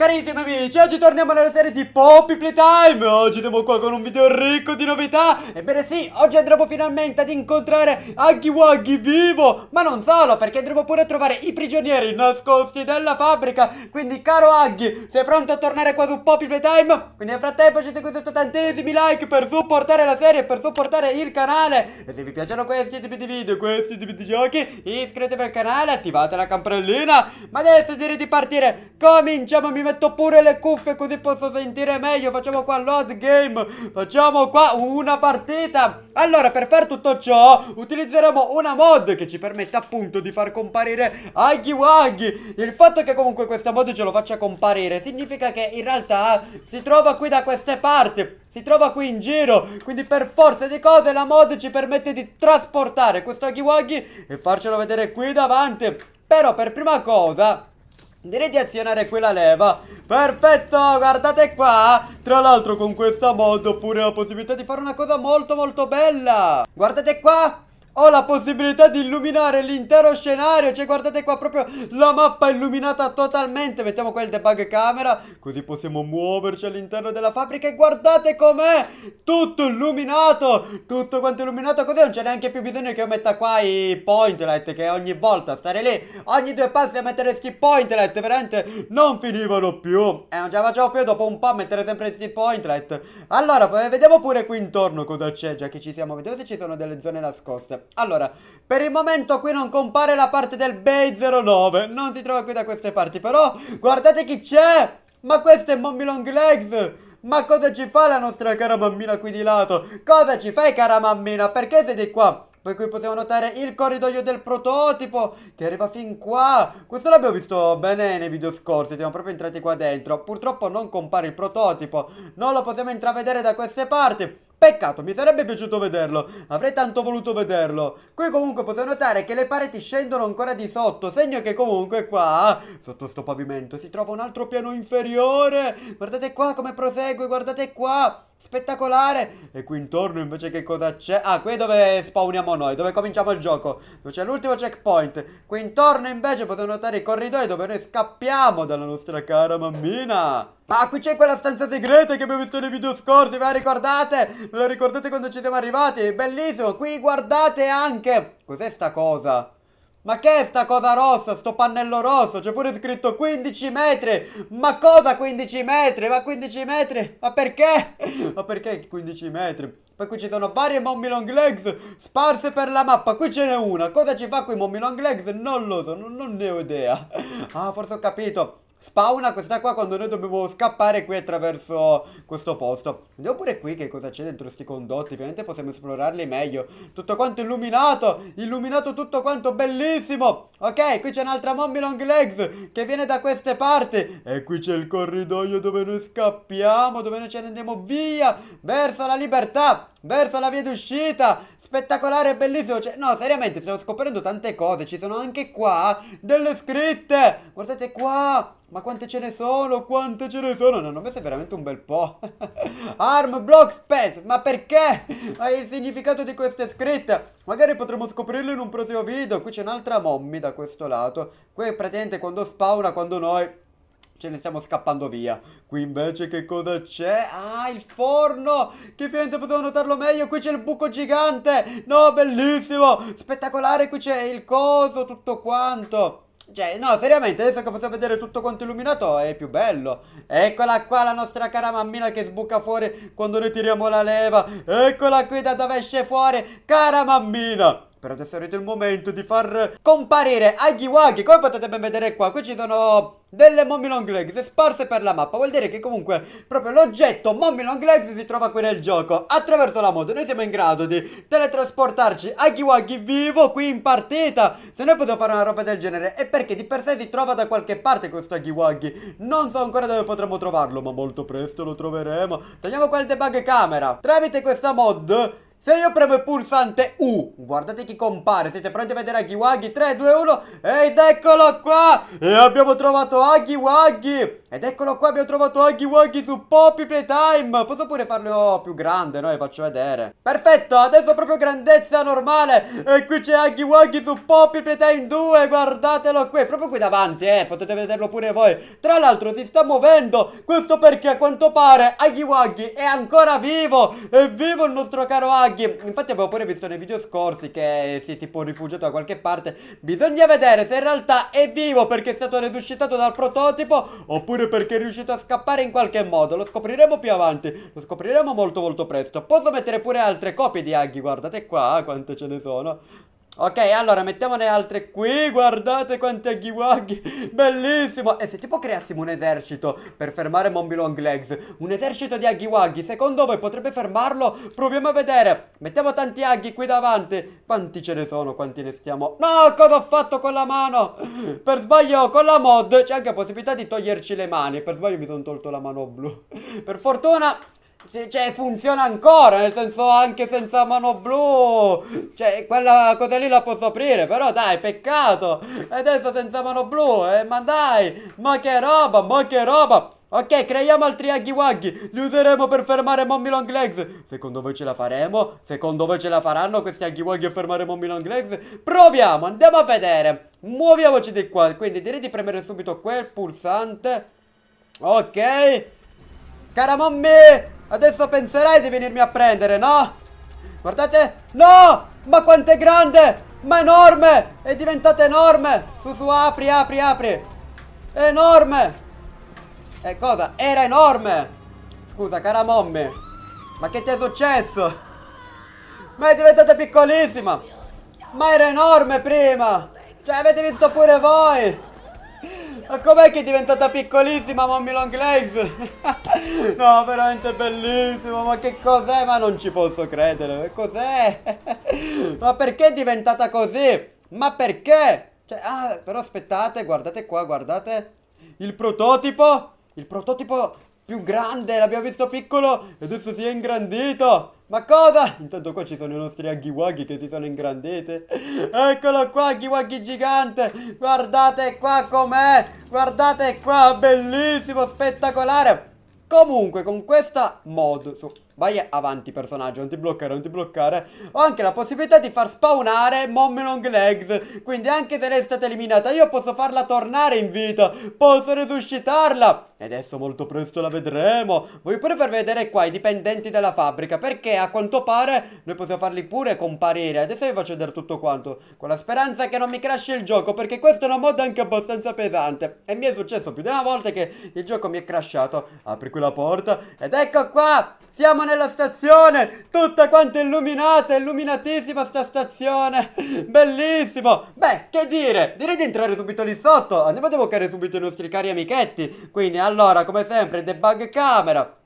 Carissimi amici, oggi torniamo nella serie di Poppy Playtime. Oggi siamo qua con un video ricco di novità. Ebbene sì, oggi andremo finalmente ad incontrare Huggy Wuggy vivo. Ma non solo, perché andremo pure a trovare i prigionieri nascosti della fabbrica. Quindi caro Huggy, sei pronto a tornare qua su Poppy Playtime? Quindi nel frattempo siete qui sotto tantissimi like per supportare la serie, per supportare il canale. E se vi piacciono questi tipi di video, questi tipi di giochi Iscrivetevi al canale, attivate la campanellina. Ma adesso direi di partire, cominciamo, mi metto pure le cuffie così posso sentire meglio. Facciamo qua load game. Facciamo qua una partita. Allora per fare tutto ciò utilizzeremo una mod che ci permette appunto di far comparire Huggy Wuggy Il fatto che comunque questa mod ce lo faccia comparire Significa che in realtà si trova qui da queste parti si trova qui in giro. Quindi per forza di cose la mod ci permette di trasportare questo Huggy Wuggy E farcelo vedere qui davanti. Però per prima cosa Direi di azionare quella leva. Perfetto, guardate qua. Tra l'altro con questa mod ho pure la possibilità di fare una cosa molto molto bella. Guardate qua ho la possibilità di illuminare l'intero scenario Cioè guardate qua proprio la mappa illuminata totalmente. Mettiamo qua il debug camera Così possiamo muoverci all'interno della fabbrica E guardate com'è Tutto illuminato. Tutto quanto illuminato Così non c'è neanche più bisogno che io metta qua i point light Che ogni volta stare lì Ogni due passi a mettere skip point light Veramente non finivano più. E non ce la facciamo più dopo un po' a mettere sempre skip point light. Allora vediamo pure qui intorno cosa c'è Già che ci siamo Vediamo se ci sono delle zone nascoste allora, per il momento qui non compare la parte del Bay 09 Non si trova qui da queste parti Però, guardate chi c'è Ma questo è Mommy Long Legs Ma cosa ci fa la nostra cara mammina qui di lato? Cosa ci fai cara mammina? Perché siete qua? Poi qui possiamo notare il corridoio del prototipo Che arriva fin qua Questo l'abbiamo visto bene nei video scorsi Siamo proprio entrati qua dentro Purtroppo non compare il prototipo Non lo possiamo intravedere da queste parti Peccato, mi sarebbe piaciuto vederlo, avrei tanto voluto vederlo. Qui comunque possiamo notare che le pareti scendono ancora di sotto, segno che comunque qua, sotto sto pavimento, si trova un altro piano inferiore. Guardate qua come prosegue, guardate qua. Spettacolare! E qui intorno invece che cosa c'è? Ah, qui è dove spawniamo noi, dove cominciamo il gioco Dove c'è l'ultimo checkpoint Qui intorno invece possiamo notare i corridoi dove noi scappiamo dalla nostra cara mammina Ah, qui c'è quella stanza segreta che abbiamo visto nei video scorsi, ve la ricordate? Ve la ricordate quando ci siamo arrivati? Bellissimo, qui guardate anche Cos'è sta cosa? Ma che è sta cosa rossa, sto pannello rosso? C'è pure scritto 15 metri Ma cosa 15 metri? Ma 15 metri? Ma perché? Ma perché 15 metri? Poi qui ci sono varie mommy long legs sparse per la mappa Qui ce n'è una Cosa ci fa qui mommy long legs? Non lo so, non, non ne ho idea Ah, forse ho capito Spawna questa qua quando noi dobbiamo scappare qui attraverso questo posto. Vediamo pure qui che cosa c'è dentro questi condotti Ovviamente possiamo esplorarli meglio. Tutto quanto illuminato Illuminato tutto quanto bellissimo. Ok, qui c'è un'altra mommy long legs Che viene da queste parti. E qui c'è il corridoio dove noi scappiamo Dove noi ne andiamo via Verso la libertà verso la via d'uscita spettacolare e bellissimo cioè, no seriamente stiamo scoprendo tante cose ci sono anche qua delle scritte guardate qua ma quante ce ne sono? Quante ce ne sono? Ne hanno messe veramente un bel po'. Arm Block Space. Ma perché? Ma il significato di queste scritte? Magari potremo scoprirlo in un prossimo video. Qui c'è un'altra mommy da questo lato. Qui praticamente quando spawna, quando noi ce ne stiamo scappando via. Qui invece che cosa c'è? Ah, il forno! Che finalmente possiamo notarlo meglio. Qui c'è il buco gigante. No, bellissimo! Spettacolare, qui c'è il coso, tutto quanto. Cioè, no, seriamente, adesso che possiamo vedere tutto quanto illuminato è più bello. Eccola qua la nostra cara mammina che sbuca fuori quando noi tiriamo la leva. Eccola qui da dove esce fuori, cara mammina. Per adesso arrivato il momento di far comparire Aghi Waghi Come potete ben vedere qua Qui ci sono delle Mommy Long Legs sparse per la mappa. Vuol dire che comunque proprio l'oggetto Mommy Long Legs si trova qui nel gioco. Attraverso la mod noi siamo in grado di teletrasportarci Aghi Waghi vivo qui in partita. Se noi possiamo fare una roba del genere È perché di per sé si trova da qualche parte questo Aghi Waghi Non so ancora dove potremo trovarlo Ma molto presto lo troveremo. Togliamo qua il debug camera. Tramite questa mod se io premo il pulsante U, guardate chi compare, siete pronti a vedere Aghiwaghi? 3, 2, 1 ed eccolo qua! E abbiamo trovato Aghiwaghi! Ed eccolo qua, abbiamo trovato Huggy Wuggy su Poppy Playtime. Posso pure farlo più grande, no? Vi faccio vedere. Perfetto, adesso proprio grandezza normale. E qui c'è Huggy Wuggy su Poppy Playtime 2 Guardatelo qui, proprio qui davanti, eh Potete vederlo pure voi. Tra l'altro si sta muovendo. Questo perché a quanto pare Huggy Wuggy è ancora vivo. È vivo il nostro caro Huggy. Infatti avevo pure visto nei video scorsi Che si è tipo rifugiato da qualche parte. Bisogna vedere se in realtà è vivo Perché è stato resuscitato dal prototipo Oppure oppure perché è riuscito a scappare in qualche modo. Lo scopriremo più avanti. Lo scopriremo molto molto presto. Posso mettere pure altre copie di Aghi, guardate qua quante ce ne sono. Ok, allora mettiamone altre qui, guardate quanti aghiwaghi, bellissimo. E se tipo creassimo un esercito per fermare Mombi Long Legs Un esercito di aghiwaghi, secondo voi potrebbe fermarlo? Proviamo a vedere. Mettiamo tanti aghi qui davanti. Quanti ce ne sono, quanti ne stiamo? No, cosa ho fatto con la mano? Per sbaglio, con la mod c'è anche possibilità di toglierci le mani. Per sbaglio mi sono tolto la mano blu. Per fortuna cioè funziona ancora, nel senso anche senza mano blu Cioè quella cosa lì la posso aprire Però dai peccato E adesso senza mano blu eh, Ma dai Ma che roba Ma che roba Ok, creiamo altri Aghi Waghi. Li useremo per fermare Mommy Long Legs. Secondo voi ce la faremo? Secondo voi ce la faranno questi Aghi Waghi a fermare Mommy Long Legs? Proviamo, andiamo a vedere. Muoviamoci di qua. Quindi direi di premere subito quel pulsante. Ok. Cara Mommy, Adesso penserai di venirmi a prendere, no? Guardate No! Ma quanto è grande! Ma enorme! È diventata enorme! Su su apri apri apri enorme! E cosa? Era enorme! Scusa cara mommy Ma che ti è successo? Ma è diventata piccolissima Ma era enorme prima Cioè avete visto pure voi ma com'è che è diventata piccolissima Mommy Long Legs? no, veramente bellissimo. Ma che cos'è? Ma non ci posso credere. Cos'è? ma perché è diventata così? Ma perché? Cioè, ah, però aspettate, guardate qua, guardate. Il prototipo. Il prototipo più grande, l'abbiamo visto piccolo e adesso si è ingrandito. Ma cosa? Intanto qua ci sono i nostri aghiwaghi che si sono ingranditi. Eccolo qua, aghiwaghi gigante. Guardate qua com'è. Guardate qua, bellissimo, spettacolare. Comunque, con questa mod su Vai avanti personaggio, non ti bloccare, non ti bloccare. Ho anche la possibilità di far spawnare Mommy Long Legs Quindi anche se lei è stata eliminata Io posso farla tornare in vita Posso resuscitarla. E adesso molto presto la vedremo. Voglio pure far vedere qua i dipendenti della fabbrica Perché a quanto pare Noi possiamo farli pure comparire. Adesso vi faccio vedere tutto quanto. Con la speranza che non mi crashi il gioco Perché questa è una mod anche abbastanza pesante. E mi è successo più di una volta che il gioco mi è crashato. Apri quella porta Ed ecco qua! Siamo nella stazione, tutta quanta illuminata, illuminatissima sta stazione, bellissimo. Beh, che dire, direi di entrare subito lì sotto, andiamo ad evocare subito i nostri cari amichetti. Quindi, allora, come sempre, debug camera.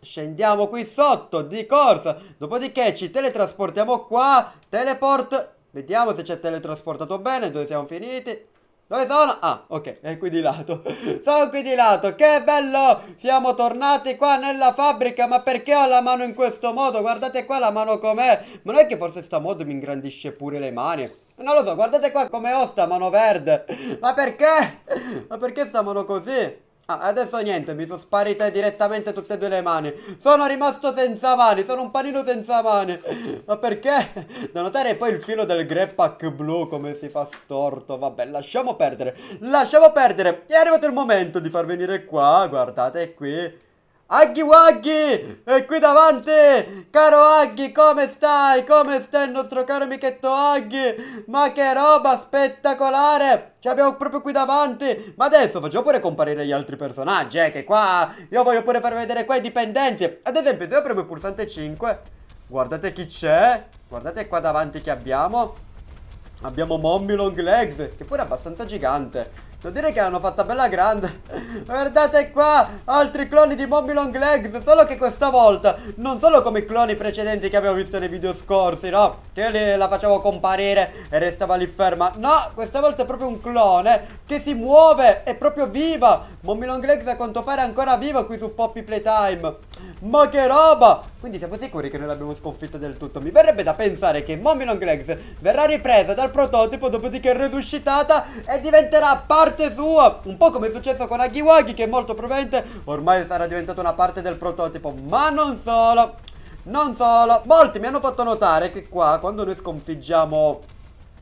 Scendiamo qui sotto, di corsa, dopodiché ci teletrasportiamo qua, teleport, vediamo se ci è teletrasportato bene, dove siamo finiti. Dove sono? Ah, ok, è qui di lato Sono qui di lato, che bello Siamo tornati qua nella fabbrica Ma perché ho la mano in questo modo? Guardate qua la mano com'è Ma non è che forse sta mod mi ingrandisce pure le mani Non lo so, guardate qua come ho sta mano verde Ma perché? Ma perché sta mano così? Ah, adesso niente, mi sono sparite direttamente tutte e due le mani. Sono rimasto senza mani, sono un panino senza mani. Ma perché? Da notare poi il filo del greppack blu come si fa storto. Vabbè, lasciamo perdere Lasciamo perdere. È arrivato il momento di far venire qua Guardate qui Aghi Waghi! È qui davanti! Caro Aghi, come stai? Come sta il nostro caro amichetto Aghi? Ma che roba spettacolare! Ci abbiamo proprio qui davanti! Ma adesso facciamo pure comparire gli altri personaggi, eh, che qua... Io voglio pure far vedere qua i dipendenti! Ad esempio, se io premo il pulsante 5, guardate chi c'è! Guardate qua davanti che abbiamo! Abbiamo Mommy Long Legs, che pure è abbastanza gigante Devo dire che l'hanno fatta bella grande Guardate qua Altri cloni di Mommy Long Legs Solo che questa volta Non solo come i cloni precedenti che abbiamo visto nei video scorsi no? Che le- la facevo comparire e restava lì ferma. No, questa volta è proprio un clone che si muove, è proprio viva. Mommy Long Legs a quanto pare è ancora viva qui su Poppy Playtime. Ma che roba! Quindi siamo sicuri che noi l'abbiamo sconfitta del tutto. Mi verrebbe da pensare che Mommy Long Legs verrà ripresa dal prototipo, dopodiché resuscitata e diventerà parte sua. Un po' come è successo con Agiwagi, che molto probabilmente ormai sarà diventata una parte del prototipo. Ma non solo. Non solo. Molti mi hanno fatto notare che qua, quando noi sconfiggiamo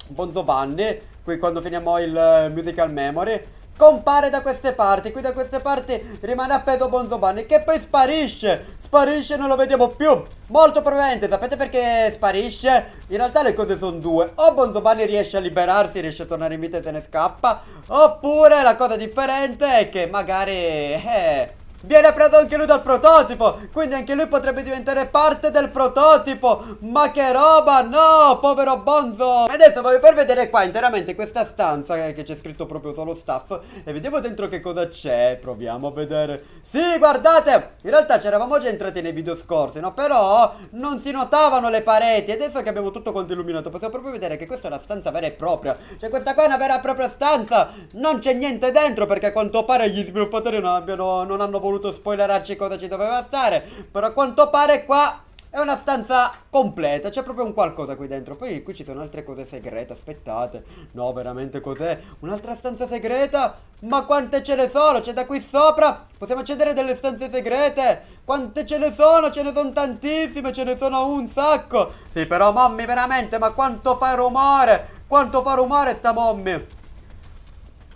Bonzo Bunny, qui quando finiamo il eh, musical memory, compare da queste parti, qui da queste parti rimane appeso Bonzo Bunny che poi sparisce, sparisce e non lo vediamo più. Molto probabilmente, sapete perché sparisce? In realtà le cose sono due, o Bonzo Bunny riesce a liberarsi, riesce a tornare in vita e se ne scappa, oppure la cosa differente è che magari... Eh, Viene preso anche lui dal prototipo Quindi anche lui potrebbe diventare parte del prototipo. Ma che roba No povero Bonzo. Adesso voglio far vedere qua interamente questa stanza Che c'è scritto proprio solo staff. E vediamo dentro che cosa c'è Proviamo a vedere. Sì guardate In realtà c'eravamo già entrati nei video scorsi no? Però non si notavano le pareti. Adesso che abbiamo tutto quanto illuminato Possiamo proprio vedere che questa è una stanza vera e propria. Cioè questa qua è una vera e propria stanza. Non c'è niente dentro Perché a quanto pare gli sviluppatori non, abbiano, non hanno voluto spoilerarci cosa ci doveva stare Però a quanto pare qua è una stanza completa, c'è proprio un qualcosa qui dentro Poi qui ci sono altre cose segrete, aspettate No, veramente cos'è? Un'altra stanza segreta? Ma quante ce ne sono? C'è da qui sopra? Possiamo accedere delle stanze segrete? Quante ce ne sono? Ce ne sono tantissime, ce ne sono un sacco Sì, però mommy, veramente, ma quanto fa rumore? Quanto fa rumore sta mommy?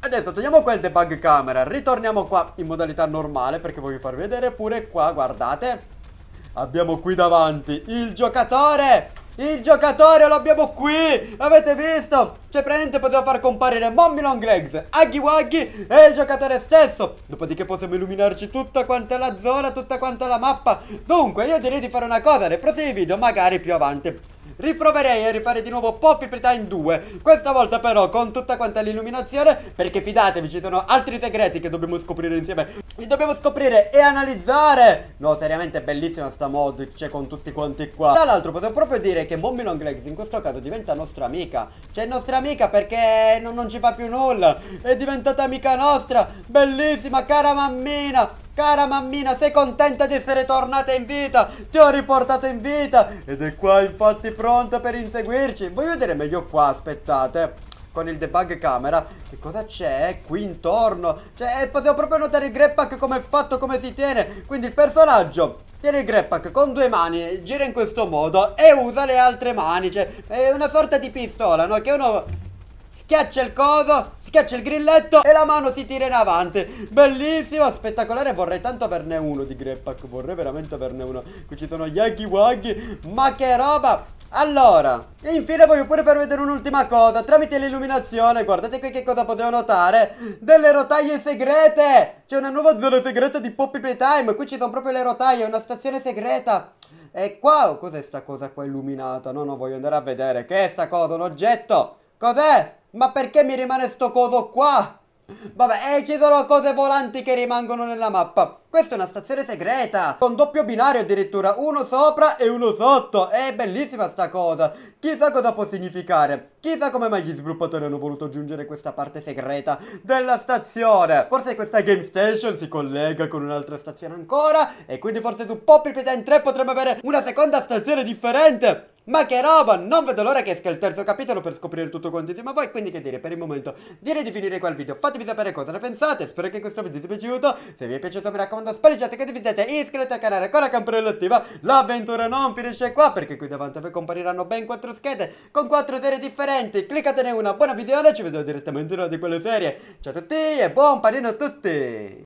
Adesso togliamo qua il debug camera, ritorniamo qua in modalità normale perché voglio farvi vedere pure qua, guardate. Abbiamo qui davanti il giocatore! Il giocatore lo abbiamo qui! Avete visto? Cioè praticamente possiamo far comparire Mommy Long Legs, Aggy Waggy e il giocatore stesso Dopodiché possiamo illuminarci tutta quanta la zona, tutta quanta la mappa Dunque io direi di fare una cosa nei prossimi video, magari più avanti Riproverei a rifare di nuovo Poppy Playtime 2 Questa volta però con tutta quanta l'illuminazione Perché fidatevi ci sono altri segreti che dobbiamo scoprire insieme. Li dobbiamo scoprire e analizzare! No seriamente è bellissima sta mod Cioè con tutti quanti qua. Tra l'altro posso proprio dire che Mommy Long Legs in questo caso diventa nostra amica. Cioè nostra amica perché non, non ci fa più nulla. È diventata amica nostra. Bellissima cara mammina Cara mammina, sei contenta di essere tornata in vita? Ti ho riportato in vita ed è qua infatti pronta per inseguirci. Voglio vedere meglio qua, aspettate con il debug camera Che cosa c'è qui intorno Cioè possiamo proprio notare il grab pack come è fatto, come si tiene Quindi il personaggio tiene il grab pack con due mani Gira in questo modo e usa le altre mani Cioè è una sorta di pistola no? Che uno Schiaccia il coso, schiaccia il grilletto e la mano si tira in avanti Bellissimo, spettacolare, vorrei tanto averne uno di Greppack Vorrei veramente averne uno Qui ci sono Yagi Waggy, ma che roba allora, infine voglio pure far vedere un'ultima cosa Tramite l'illuminazione, guardate qui che cosa potevo notare Delle rotaie segrete C'è una nuova zona segreta di Poppy Playtime Qui ci sono proprio le rotaie, una stazione segreta E qua, cos'è sta cosa qua illuminata? No, no, voglio andare a vedere Che è sta cosa? Un oggetto? Cos'è? Ma perché mi rimane sto coso qua? Vabbè, e ci sono cose volanti che rimangono nella mappa. Questa è una stazione segreta, con doppio binario addirittura, uno sopra e uno sotto. È bellissima sta cosa. Chissà cosa può significare. Chissà come mai gli sviluppatori hanno voluto aggiungere questa parte segreta della stazione. Forse questa game station si collega con un'altra stazione ancora, e quindi forse su Poppy Playtime 3 potremmo avere una seconda stazione differente. Ma che roba, non vedo l'ora che esca il terzo capitolo per scoprire tutto quanto insieme a voi Quindi che dire, per il momento direi di finire qua il video. Fatemi sapere cosa ne pensate, spero che questo video vi sia piaciuto. Se vi è piaciuto mi raccomando spalleggiate, condividete, iscrivetevi al canale con la campanella attiva. L'avventura non finisce qua perché qui davanti a voi compariranno ben quattro schede Con quattro serie differenti, cliccatene una, buona visione Ci vedo direttamente in una di quelle serie. Ciao a tutti e buon panino a tutti